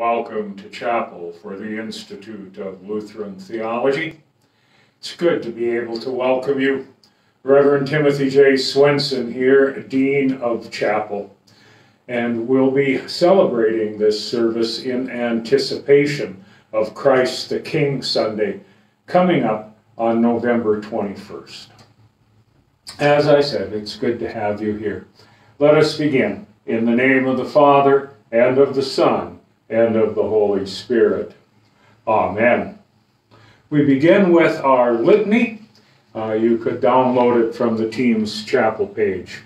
Welcome to chapel for the Institute of Lutheran Theology. It's good to be able to welcome you. Reverend Timothy J. Swenson here, Dean of Chapel. And we'll be celebrating this service in anticipation of Christ the King Sunday coming up on November 21st. As I said, it's good to have you here. Let us begin in the name of the Father, and of the Son, and of the Holy Spirit. Amen. We begin with our litany. Uh, you could download it from the Teams chapel page.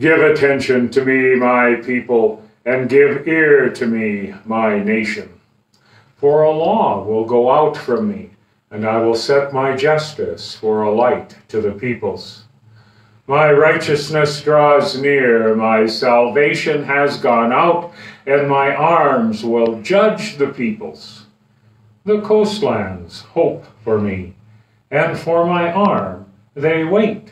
Give attention to me, my people, and give ear to me, my nation. For a law will go out from me, and I will set my justice for a light to the peoples. My righteousness draws near, my salvation has gone out, and my arms will judge the peoples. The coastlands hope for me, and for my arm they wait.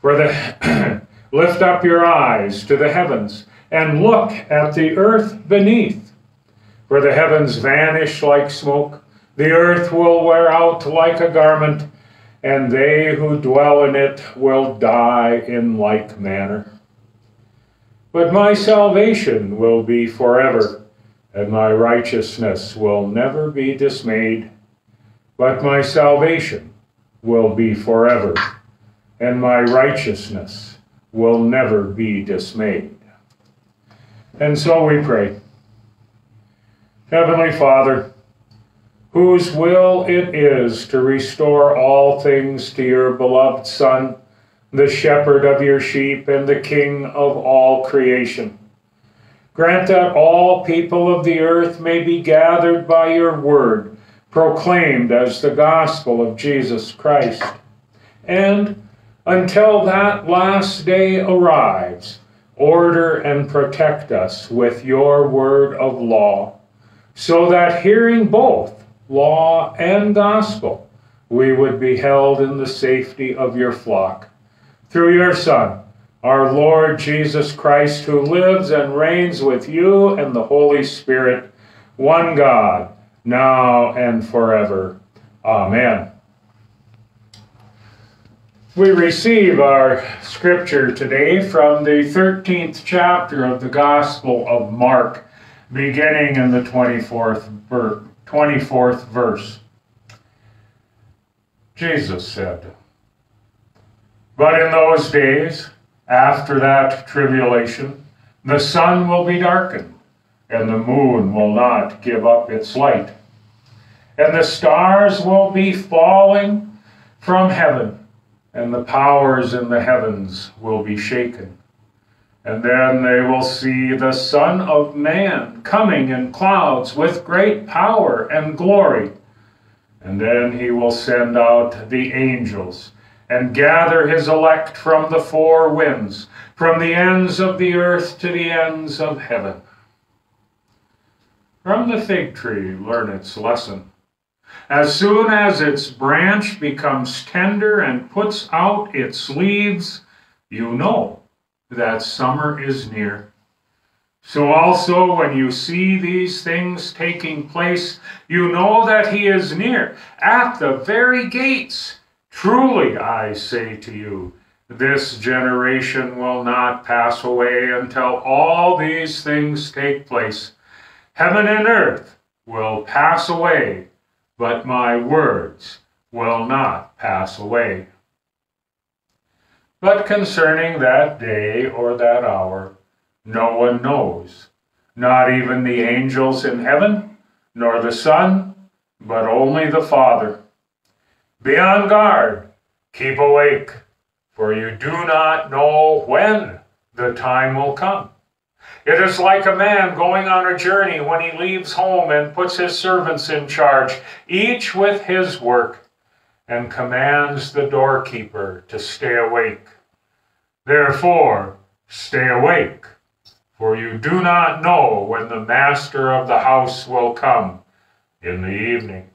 For the lift up your eyes to the heavens, and look at the earth beneath. For the heavens vanish like smoke, the earth will wear out like a garment, and they who dwell in it will die in like manner. But my salvation will be forever, and my righteousness will never be dismayed. But my salvation will be forever, and my righteousness will never be dismayed. And so we pray. Heavenly Father, whose will it is to restore all things to your beloved Son, the shepherd of your sheep and the king of all creation. Grant that all people of the earth may be gathered by your word, proclaimed as the gospel of Jesus Christ. And until that last day arrives, order and protect us with your word of law, so that hearing both, law, and gospel, we would be held in the safety of your flock. Through your Son, our Lord Jesus Christ, who lives and reigns with you and the Holy Spirit, one God, now and forever. Amen. We receive our scripture today from the 13th chapter of the Gospel of Mark, beginning in the 24th verse. 24th verse. Jesus said, But in those days, after that tribulation, the sun will be darkened, and the moon will not give up its light, and the stars will be falling from heaven, and the powers in the heavens will be shaken. And then they will see the Son of Man coming in clouds with great power and glory. And then he will send out the angels and gather his elect from the four winds, from the ends of the earth to the ends of heaven. From the fig tree, learn its lesson. As soon as its branch becomes tender and puts out its leaves, you know that summer is near. So also, when you see these things taking place, you know that he is near, at the very gates. Truly, I say to you, this generation will not pass away until all these things take place. Heaven and earth will pass away, but my words will not pass away. But concerning that day or that hour, no one knows, not even the angels in heaven, nor the Son, but only the Father. Be on guard, keep awake, for you do not know when the time will come. It is like a man going on a journey when he leaves home and puts his servants in charge, each with his work and commands the doorkeeper to stay awake. Therefore, stay awake, for you do not know when the master of the house will come in the evening,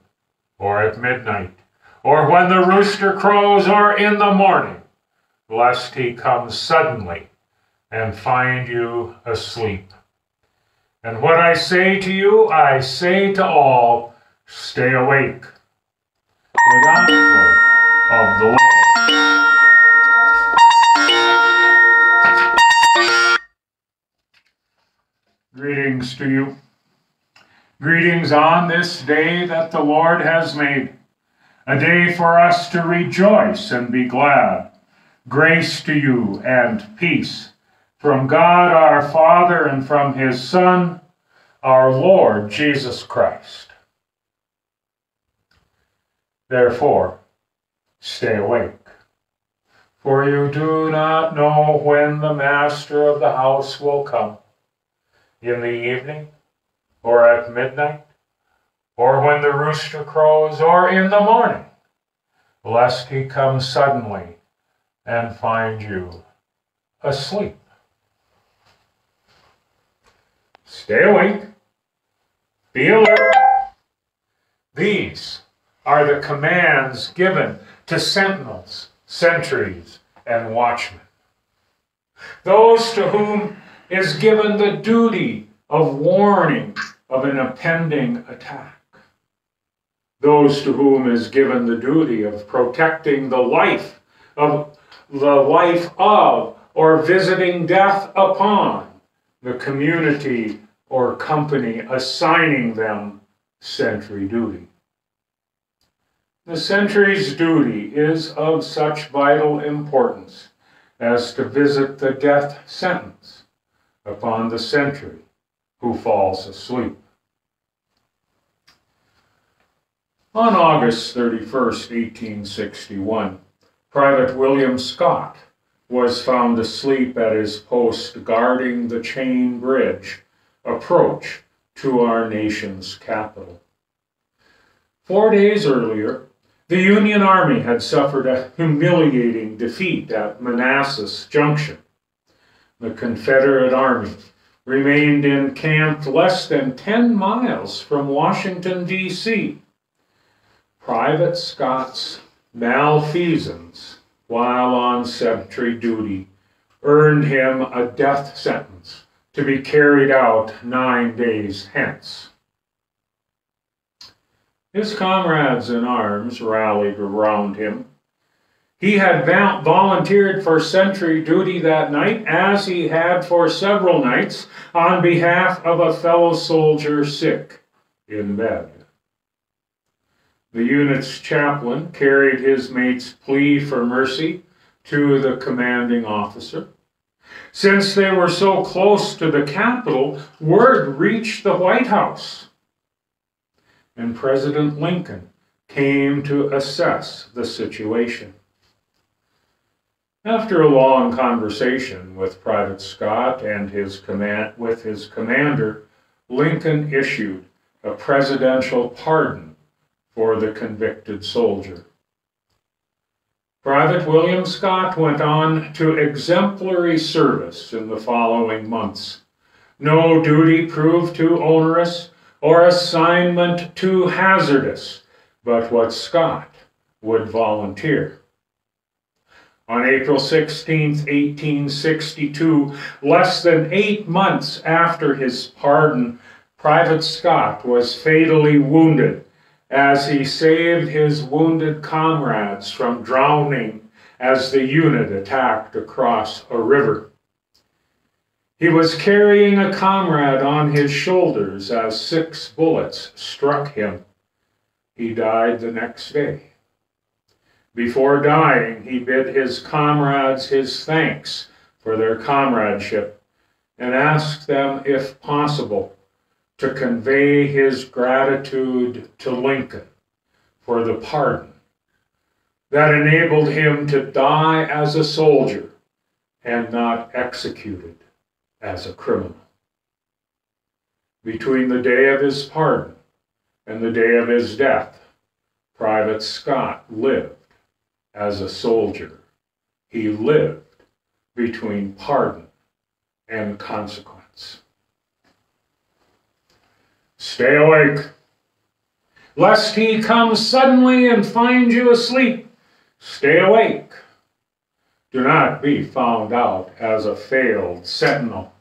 or at midnight, or when the rooster crows, or in the morning, lest he come suddenly and find you asleep. And what I say to you, I say to all, stay awake. The Gospel of the Lord. Greetings to you. Greetings on this day that the Lord has made, a day for us to rejoice and be glad. Grace to you and peace from God our Father and from his Son, our Lord Jesus Christ. Therefore, stay awake, for you do not know when the master of the house will come in the evening, or at midnight, or when the rooster crows, or in the morning, lest he come suddenly and find you asleep. Stay awake. Be alert. These are the commands given to sentinels, sentries, and watchmen. Those to whom is given the duty of warning of an impending attack. Those to whom is given the duty of protecting the life of the life of or visiting death upon the community or company assigning them sentry duty. The sentry's duty is of such vital importance as to visit the death sentence upon the sentry who falls asleep. On August 31, 1861, Private William Scott was found asleep at his post guarding the chain bridge approach to our nation's capital. Four days earlier, the Union Army had suffered a humiliating defeat at Manassas Junction the Confederate Army remained encamped less than 10 miles from Washington, D.C. Private Scott's malfeasance while on sentry duty earned him a death sentence to be carried out nine days hence. His comrades in arms rallied around him he had volunteered for sentry duty that night, as he had for several nights, on behalf of a fellow soldier sick in bed. The unit's chaplain carried his mate's plea for mercy to the commanding officer. Since they were so close to the capital, word reached the White House. And President Lincoln came to assess the situation. After a long conversation with Private Scott and his command, with his commander, Lincoln issued a presidential pardon for the convicted soldier. Private William Scott went on to exemplary service in the following months. No duty proved too onerous or assignment too hazardous, but what Scott would volunteer. On April 16, 1862, less than eight months after his pardon, Private Scott was fatally wounded as he saved his wounded comrades from drowning as the unit attacked across a river. He was carrying a comrade on his shoulders as six bullets struck him. He died the next day. Before dying, he bid his comrades his thanks for their comradeship and asked them, if possible, to convey his gratitude to Lincoln for the pardon that enabled him to die as a soldier and not executed as a criminal. Between the day of his pardon and the day of his death, Private Scott lived as a soldier. He lived between pardon and consequence. Stay awake, lest he come suddenly and find you asleep. Stay awake. Do not be found out as a failed sentinel,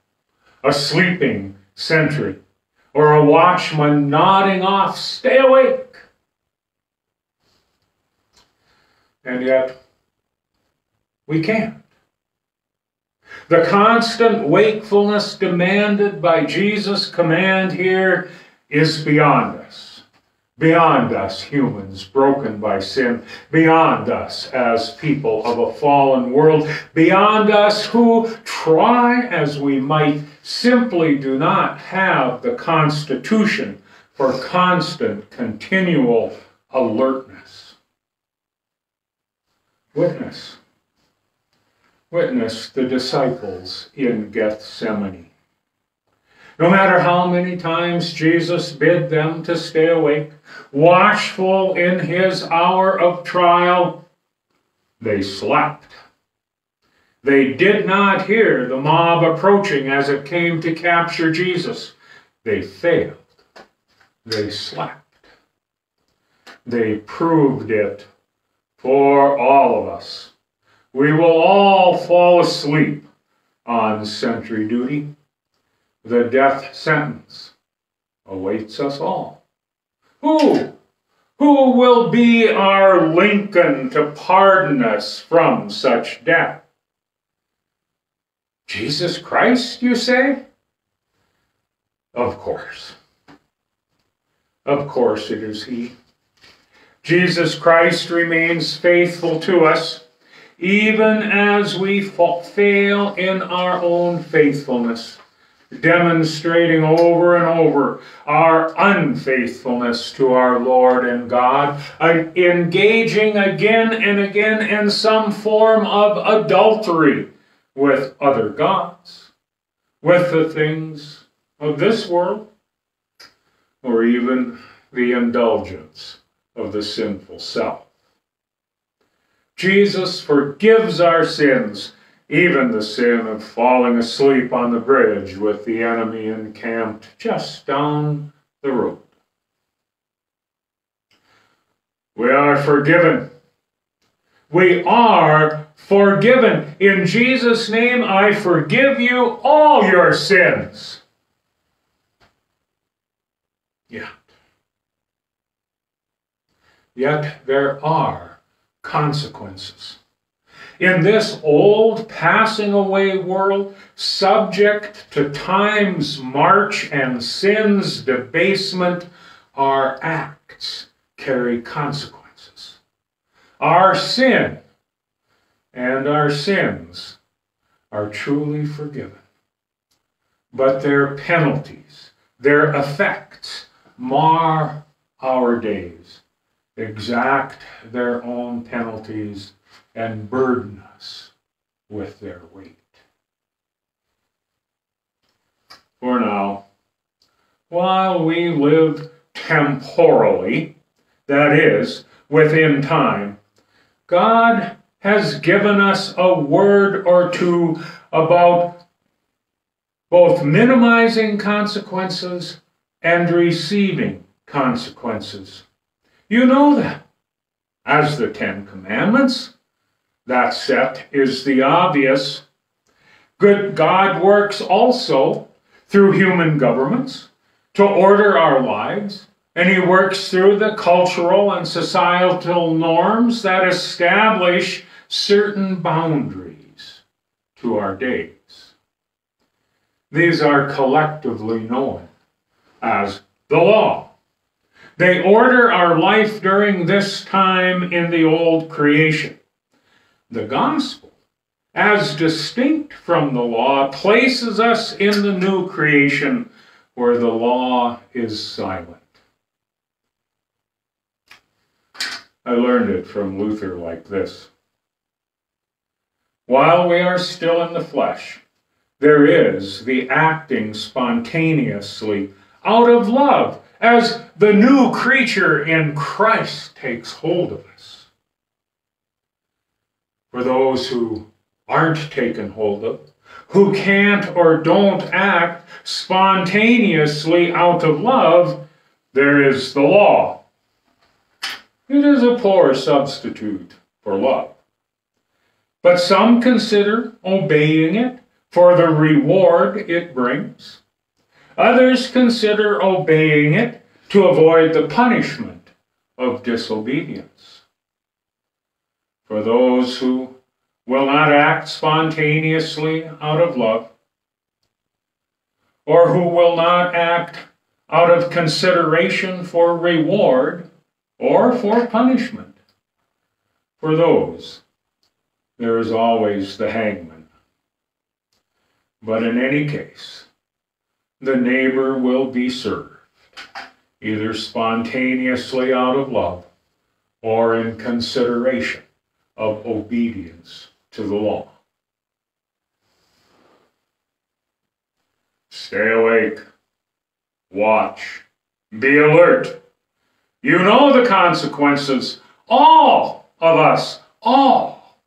a sleeping sentry, or a watchman nodding off, stay awake. And yet, we can't. The constant wakefulness demanded by Jesus' command here is beyond us. Beyond us, humans broken by sin. Beyond us as people of a fallen world. Beyond us who, try as we might, simply do not have the constitution for constant, continual alertness. Witness witness the disciples in Gethsemane. No matter how many times Jesus bid them to stay awake, watchful in his hour of trial, they slept. They did not hear the mob approaching as it came to capture Jesus. They failed. They slept. They proved it for all of us we will all fall asleep on sentry duty. The death sentence awaits us all. Who? Who will be our Lincoln to pardon us from such death? Jesus Christ, you say? Of course. Of course it is He. Jesus Christ remains faithful to us even as we fail in our own faithfulness, demonstrating over and over our unfaithfulness to our Lord and God, uh, engaging again and again in some form of adultery with other gods, with the things of this world, or even the indulgence of the sinful self. Jesus forgives our sins, even the sin of falling asleep on the bridge with the enemy encamped just down the road. We are forgiven. We are forgiven. In Jesus' name, I forgive you all your sins. Yet, yet there are consequences. In this old passing away world, subject to time's march and sin's debasement, our acts carry consequences. Our sin and our sins are truly forgiven. But their penalties, their effects, mar our days exact their own penalties and burden us with their weight. For now, while we live temporally, that is, within time, God has given us a word or two about both minimizing consequences and receiving consequences you know that. As the Ten Commandments, that set is the obvious. Good God works also through human governments to order our lives, and He works through the cultural and societal norms that establish certain boundaries to our days. These are collectively known as the law. They order our life during this time in the old creation. The gospel, as distinct from the law, places us in the new creation where the law is silent. I learned it from Luther like this. While we are still in the flesh, there is the acting spontaneously out of love as the new creature in Christ takes hold of us. For those who aren't taken hold of, who can't or don't act spontaneously out of love, there is the law. It is a poor substitute for love. But some consider obeying it for the reward it brings Others consider obeying it to avoid the punishment of disobedience. For those who will not act spontaneously out of love, or who will not act out of consideration for reward or for punishment. For those, there is always the hangman. But in any case, the neighbor will be served, either spontaneously out of love or in consideration of obedience to the law. Stay awake. Watch. Be alert. You know the consequences. All of us, all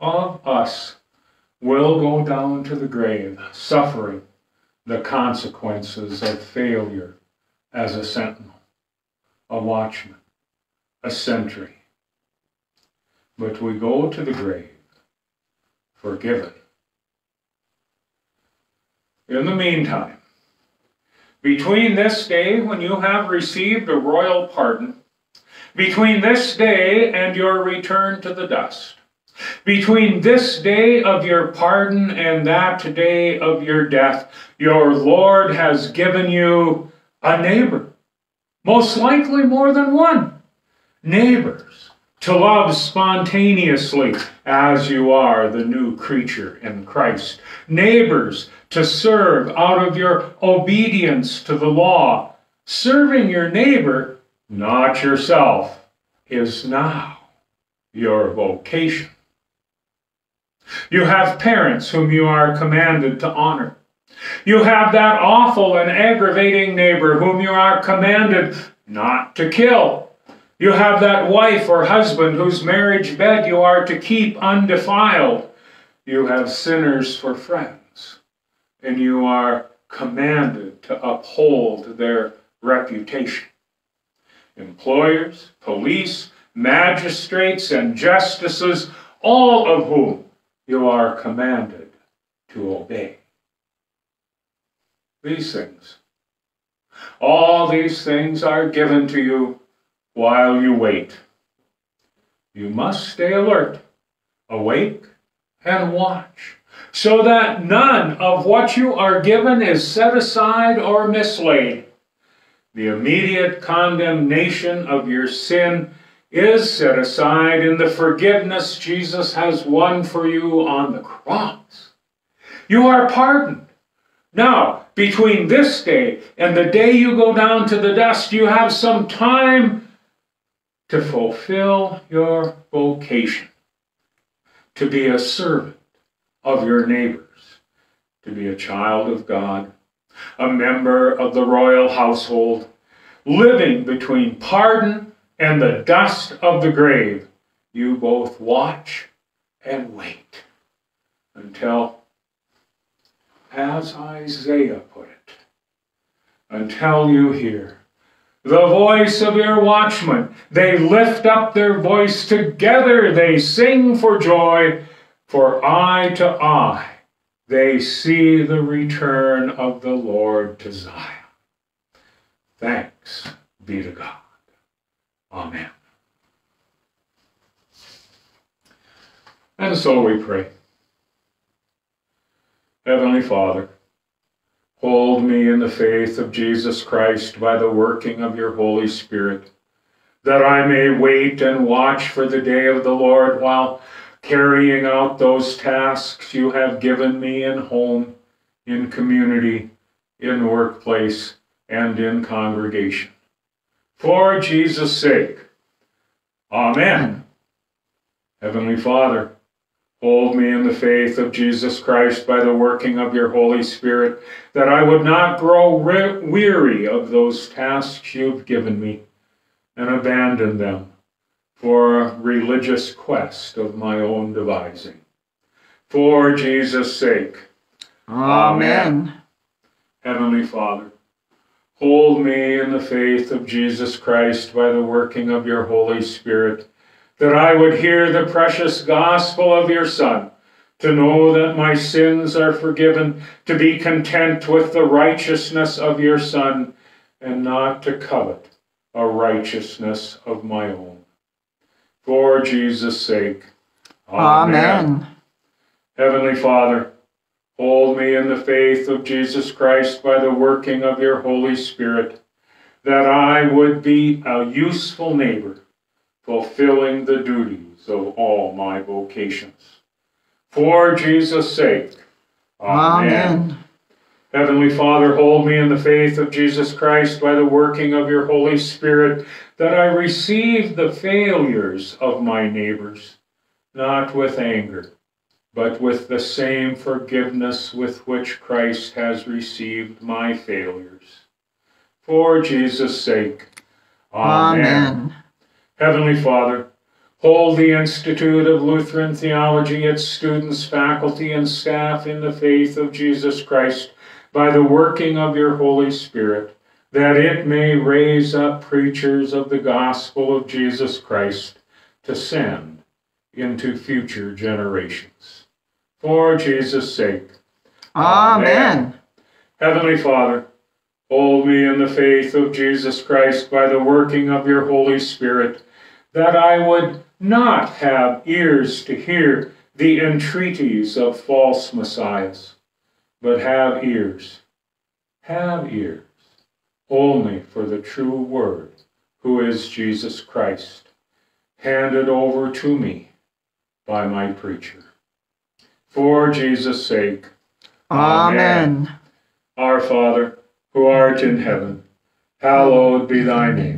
of us will go down to the grave suffering the consequences of failure as a sentinel, a watchman, a sentry. But we go to the grave forgiven. In the meantime, between this day when you have received a royal pardon, between this day and your return to the dust, between this day of your pardon and that day of your death, your Lord has given you a neighbor, most likely more than one. Neighbors to love spontaneously as you are the new creature in Christ. Neighbors to serve out of your obedience to the law. Serving your neighbor, not yourself, is now your vocation. You have parents whom you are commanded to honor. You have that awful and aggravating neighbor whom you are commanded not to kill. You have that wife or husband whose marriage bed you are to keep undefiled. You have sinners for friends, and you are commanded to uphold their reputation. Employers, police, magistrates, and justices, all of whom you are commanded to obey. These things, all these things are given to you while you wait. You must stay alert, awake, and watch, so that none of what you are given is set aside or mislaid. The immediate condemnation of your sin is set aside in the forgiveness Jesus has won for you on the cross. You are pardoned. Now, between this day and the day you go down to the dust, you have some time to fulfill your vocation, to be a servant of your neighbors, to be a child of God, a member of the royal household, living between pardon and the dust of the grave. You both watch and wait until, as Isaiah put it, until you hear the voice of your watchmen. They lift up their voice together, they sing for joy, for eye to eye they see the return of the Lord to Zion. Thanks be to God. Amen. And so we pray. Heavenly Father, Hold me in the faith of Jesus Christ by the working of your Holy Spirit, that I may wait and watch for the day of the Lord while carrying out those tasks you have given me in home, in community, in workplace, and in congregation. For Jesus' sake. Amen. Heavenly Father, Hold me in the faith of Jesus Christ by the working of your Holy Spirit, that I would not grow weary of those tasks you've given me and abandon them for a religious quest of my own devising. For Jesus' sake. Amen. Amen. Heavenly Father, hold me in the faith of Jesus Christ by the working of your Holy Spirit that I would hear the precious gospel of your Son, to know that my sins are forgiven, to be content with the righteousness of your Son, and not to covet a righteousness of my own. For Jesus' sake. Amen. Heavenly Father, hold me in the faith of Jesus Christ by the working of your Holy Spirit, that I would be a useful neighbor, fulfilling the duties of all my vocations. For Jesus' sake. Amen. Heavenly Father, hold me in the faith of Jesus Christ by the working of your Holy Spirit, that I receive the failures of my neighbors, not with anger, but with the same forgiveness with which Christ has received my failures. For Jesus' sake. Amen. Heavenly Father, hold the Institute of Lutheran Theology, its students, faculty, and staff in the faith of Jesus Christ by the working of your Holy Spirit, that it may raise up preachers of the gospel of Jesus Christ to send into future generations. For Jesus' sake. Amen. Heavenly Father, hold me in the faith of Jesus Christ by the working of your Holy Spirit, that I would not have ears to hear the entreaties of false messiahs but have ears. Have ears only for the true word, who is Jesus Christ, handed over to me by my preacher. For Jesus' sake. Amen. Our Father, who art in heaven, hallowed be thy name.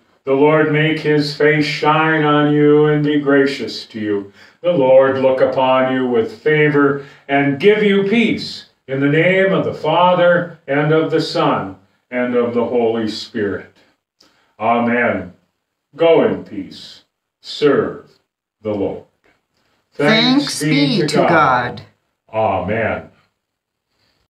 The Lord make his face shine on you and be gracious to you. The Lord look upon you with favor and give you peace. In the name of the Father, and of the Son, and of the Holy Spirit. Amen. Go in peace. Serve the Lord. Thanks, be to God. Amen.